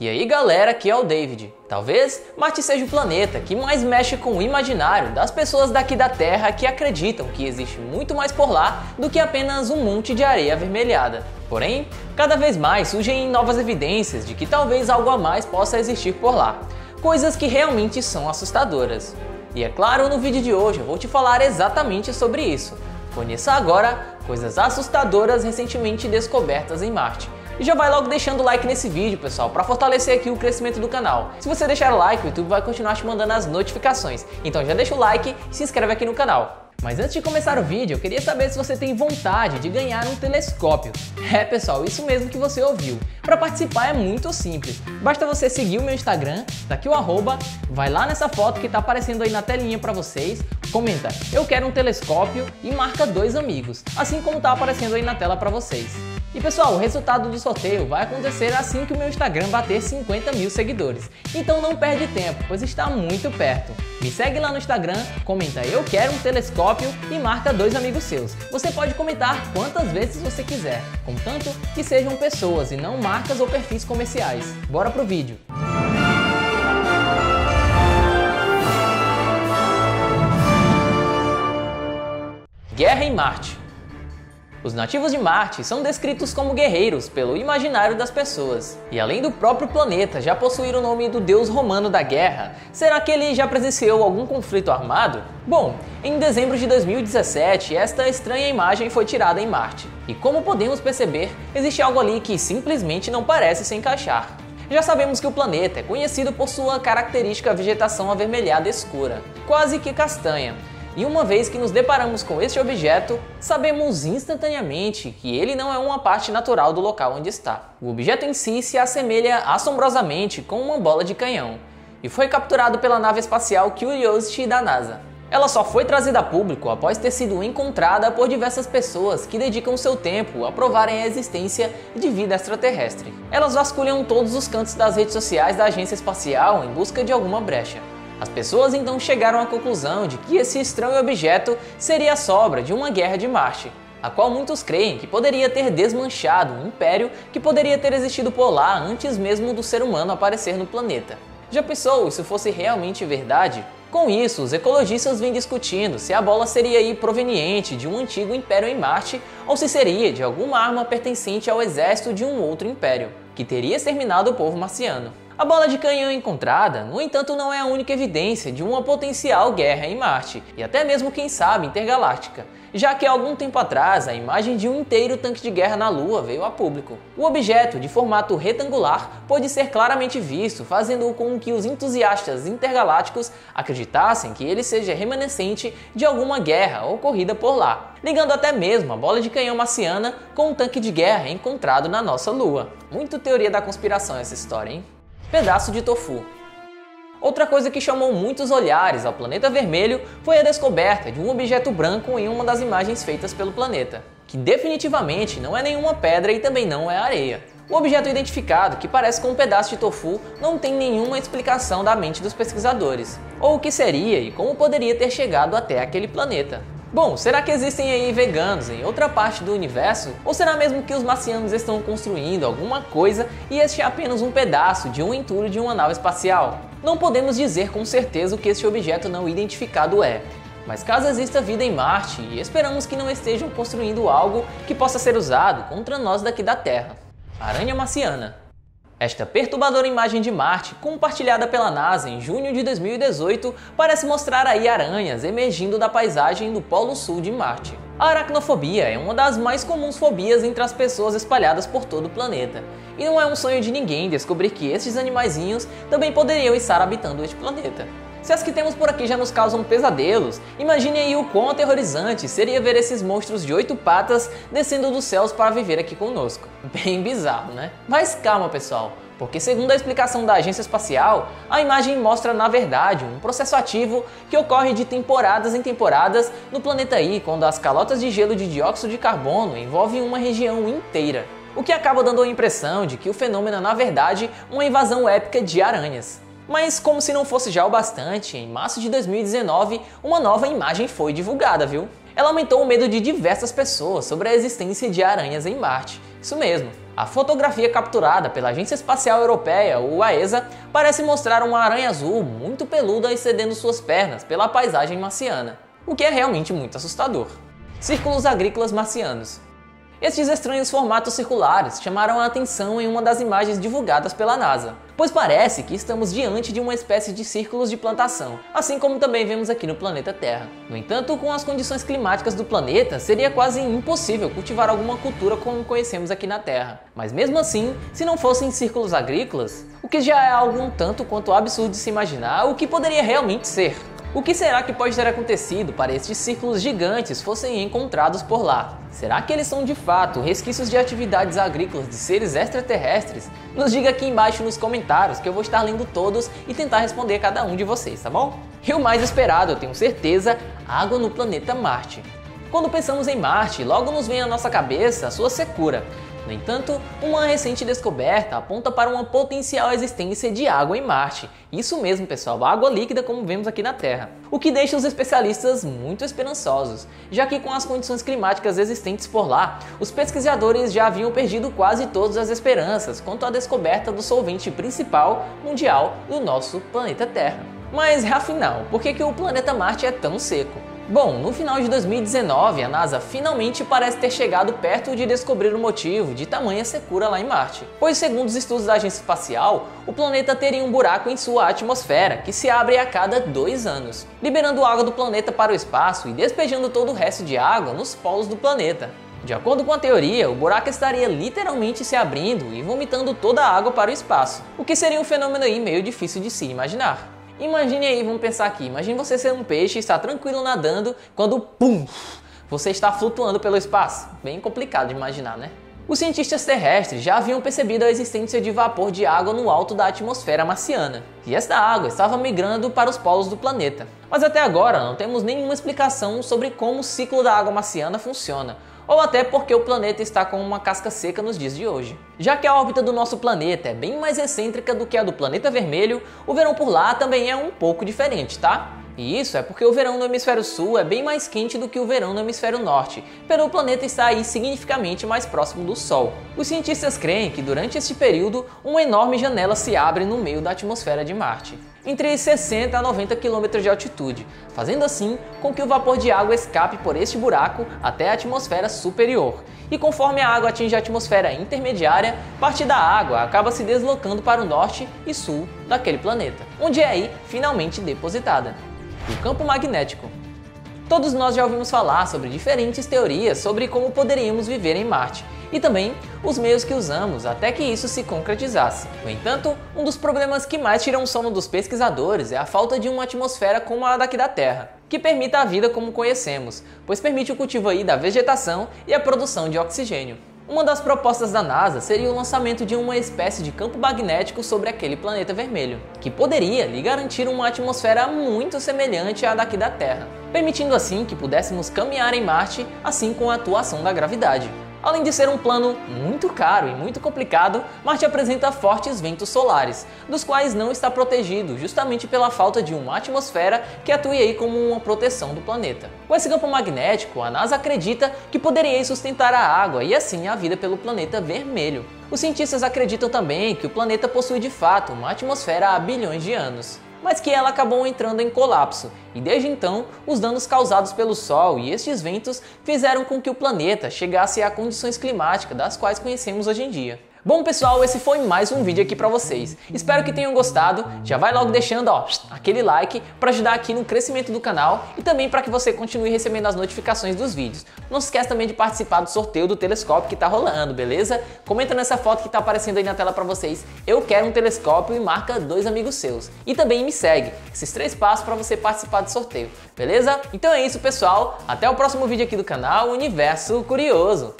E aí galera, aqui é o David. Talvez Marte seja o planeta que mais mexe com o imaginário das pessoas daqui da Terra que acreditam que existe muito mais por lá do que apenas um monte de areia avermelhada. Porém, cada vez mais surgem novas evidências de que talvez algo a mais possa existir por lá. Coisas que realmente são assustadoras. E é claro, no vídeo de hoje eu vou te falar exatamente sobre isso. Conheça agora coisas assustadoras recentemente descobertas em Marte. E já vai logo deixando o like nesse vídeo, pessoal, para fortalecer aqui o crescimento do canal. Se você deixar o like, o YouTube vai continuar te mandando as notificações. Então já deixa o like e se inscreve aqui no canal. Mas antes de começar o vídeo, eu queria saber se você tem vontade de ganhar um telescópio. É, pessoal, isso mesmo que você ouviu. Para participar é muito simples. Basta você seguir o meu Instagram, daqui o arroba, vai lá nessa foto que está aparecendo aí na telinha para vocês, comenta "Eu quero um telescópio" e marca dois amigos, assim como está aparecendo aí na tela para vocês. E pessoal, o resultado do sorteio vai acontecer assim que o meu Instagram bater 50 mil seguidores. Então não perde tempo, pois está muito perto. Me segue lá no Instagram, comenta eu quero um telescópio e marca dois amigos seus. Você pode comentar quantas vezes você quiser, contanto que sejam pessoas e não marcas ou perfis comerciais. Bora pro vídeo. Guerra em Marte os nativos de Marte são descritos como guerreiros pelo imaginário das pessoas, e além do próprio planeta já possuir o nome do deus romano da guerra, será que ele já presenciou algum conflito armado? Bom, em dezembro de 2017, esta estranha imagem foi tirada em Marte, e como podemos perceber, existe algo ali que simplesmente não parece se encaixar. Já sabemos que o planeta é conhecido por sua característica vegetação avermelhada escura, quase que castanha, e uma vez que nos deparamos com este objeto, sabemos instantaneamente que ele não é uma parte natural do local onde está. O objeto em si se assemelha assombrosamente com uma bola de canhão e foi capturado pela nave espacial Curiosity da NASA. Ela só foi trazida a público após ter sido encontrada por diversas pessoas que dedicam seu tempo a provarem a existência de vida extraterrestre. Elas vasculham todos os cantos das redes sociais da agência espacial em busca de alguma brecha. As pessoas então chegaram à conclusão de que esse estranho objeto seria a sobra de uma guerra de Marte, a qual muitos creem que poderia ter desmanchado um império que poderia ter existido por lá antes mesmo do ser humano aparecer no planeta. Já pensou se fosse realmente verdade? Com isso, os ecologistas vêm discutindo se a bola seria aí proveniente de um antigo império em Marte ou se seria de alguma arma pertencente ao exército de um outro império, que teria exterminado o povo marciano. A bola de canhão encontrada, no entanto, não é a única evidência de uma potencial guerra em Marte, e até mesmo, quem sabe, intergaláctica, já que há algum tempo atrás a imagem de um inteiro tanque de guerra na Lua veio a público. O objeto, de formato retangular, pôde ser claramente visto, fazendo com que os entusiastas intergalácticos acreditassem que ele seja remanescente de alguma guerra ocorrida por lá, ligando até mesmo a bola de canhão marciana com um tanque de guerra encontrado na nossa Lua. Muito teoria da conspiração essa história, hein? pedaço de tofu. Outra coisa que chamou muitos olhares ao planeta vermelho foi a descoberta de um objeto branco em uma das imagens feitas pelo planeta, que definitivamente não é nenhuma pedra e também não é areia. O objeto identificado, que parece com um pedaço de tofu, não tem nenhuma explicação da mente dos pesquisadores, ou o que seria e como poderia ter chegado até aquele planeta. Bom, será que existem aí veganos em outra parte do universo? Ou será mesmo que os marcianos estão construindo alguma coisa e este é apenas um pedaço de um entulho de uma nave espacial? Não podemos dizer com certeza o que este objeto não identificado é, mas caso exista vida em Marte, esperamos que não estejam construindo algo que possa ser usado contra nós daqui da Terra. Aranha Marciana esta perturbadora imagem de Marte, compartilhada pela NASA em junho de 2018, parece mostrar aí aranhas emergindo da paisagem do Polo Sul de Marte. A aracnofobia é uma das mais comuns fobias entre as pessoas espalhadas por todo o planeta. E não é um sonho de ninguém descobrir que estes animaizinhos também poderiam estar habitando este planeta. Se as que temos por aqui já nos causam pesadelos, imagine aí o quão aterrorizante seria ver esses monstros de oito patas descendo dos céus para viver aqui conosco. Bem bizarro, né? Mas calma, pessoal, porque segundo a explicação da agência espacial, a imagem mostra na verdade um processo ativo que ocorre de temporadas em temporadas no planeta I, quando as calotas de gelo de dióxido de carbono envolvem uma região inteira. O que acaba dando a impressão de que o fenômeno é na verdade uma invasão épica de aranhas. Mas como se não fosse já o bastante, em março de 2019, uma nova imagem foi divulgada, viu? Ela aumentou o medo de diversas pessoas sobre a existência de aranhas em Marte, Isso mesmo. A fotografia capturada pela Agência Espacial Europeia, o AESA, parece mostrar uma aranha azul muito peluda excedendo suas pernas pela paisagem marciana, o que é realmente muito assustador. Círculos agrícolas marcianos. Estes estranhos formatos circulares chamaram a atenção em uma das imagens divulgadas pela NASA, pois parece que estamos diante de uma espécie de círculos de plantação, assim como também vemos aqui no planeta Terra. No entanto, com as condições climáticas do planeta, seria quase impossível cultivar alguma cultura como conhecemos aqui na Terra. Mas mesmo assim, se não fossem círculos agrícolas, o que já é algo um tanto quanto absurdo de se imaginar o que poderia realmente ser. O que será que pode ter acontecido para estes círculos gigantes fossem encontrados por lá? Será que eles são de fato resquícios de atividades agrícolas de seres extraterrestres? Nos diga aqui embaixo nos comentários que eu vou estar lendo todos e tentar responder cada um de vocês, tá bom? E o mais esperado, eu tenho certeza, água no planeta Marte. Quando pensamos em Marte, logo nos vem à nossa cabeça a sua secura. No entanto, uma recente descoberta aponta para uma potencial existência de água em Marte. Isso mesmo, pessoal, água líquida como vemos aqui na Terra. O que deixa os especialistas muito esperançosos, já que com as condições climáticas existentes por lá, os pesquisadores já haviam perdido quase todas as esperanças quanto à descoberta do solvente principal mundial do nosso planeta Terra. Mas afinal, por que, que o planeta Marte é tão seco? Bom, no final de 2019, a NASA finalmente parece ter chegado perto de descobrir o motivo de tamanha secura lá em Marte. Pois, segundo os estudos da agência espacial, o planeta teria um buraco em sua atmosfera que se abre a cada dois anos, liberando água do planeta para o espaço e despejando todo o resto de água nos polos do planeta. De acordo com a teoria, o buraco estaria literalmente se abrindo e vomitando toda a água para o espaço, o que seria um fenômeno aí meio difícil de se imaginar. Imagine aí, vamos pensar aqui, imagine você ser um peixe e estar tranquilo nadando quando pum, você está flutuando pelo espaço. Bem complicado de imaginar, né? Os cientistas terrestres já haviam percebido a existência de vapor de água no alto da atmosfera marciana, e esta água estava migrando para os polos do planeta. Mas até agora não temos nenhuma explicação sobre como o ciclo da água marciana funciona, ou até porque o planeta está com uma casca seca nos dias de hoje. Já que a órbita do nosso planeta é bem mais excêntrica do que a do planeta vermelho, o verão por lá também é um pouco diferente, tá? E isso é porque o verão no hemisfério sul é bem mais quente do que o verão no hemisfério norte, pelo o planeta estar aí significativamente mais próximo do Sol. Os cientistas creem que durante este período uma enorme janela se abre no meio da atmosfera de Marte, entre 60 a 90 km de altitude, fazendo assim com que o vapor de água escape por este buraco até a atmosfera superior. E conforme a água atinge a atmosfera intermediária, parte da água acaba se deslocando para o norte e sul daquele planeta, onde é aí finalmente depositada o campo magnético. Todos nós já ouvimos falar sobre diferentes teorias sobre como poderíamos viver em Marte e também os meios que usamos até que isso se concretizasse. No entanto, um dos problemas que mais tiram o sono dos pesquisadores é a falta de uma atmosfera como a daqui da Terra, que permita a vida como conhecemos, pois permite o cultivo aí da vegetação e a produção de oxigênio. Uma das propostas da NASA seria o lançamento de uma espécie de campo magnético sobre aquele planeta vermelho, que poderia lhe garantir uma atmosfera muito semelhante à daqui da Terra, permitindo assim que pudéssemos caminhar em Marte, assim com a atuação da gravidade. Além de ser um plano muito caro e muito complicado, Marte apresenta fortes ventos solares, dos quais não está protegido justamente pela falta de uma atmosfera que atue aí como uma proteção do planeta. Com esse campo magnético, a NASA acredita que poderia sustentar a água e assim a vida pelo planeta vermelho. Os cientistas acreditam também que o planeta possui de fato uma atmosfera há bilhões de anos mas que ela acabou entrando em colapso, e desde então os danos causados pelo Sol e estes ventos fizeram com que o planeta chegasse a condições climáticas das quais conhecemos hoje em dia. Bom pessoal, esse foi mais um vídeo aqui pra vocês. Espero que tenham gostado. Já vai logo deixando ó, aquele like para ajudar aqui no crescimento do canal e também para que você continue recebendo as notificações dos vídeos. Não se esqueça também de participar do sorteio do telescópio que tá rolando, beleza? Comenta nessa foto que tá aparecendo aí na tela para vocês. Eu quero um telescópio e marca dois amigos seus. E também me segue. Esses três passos para você participar do sorteio, beleza? Então é isso pessoal. Até o próximo vídeo aqui do canal Universo Curioso.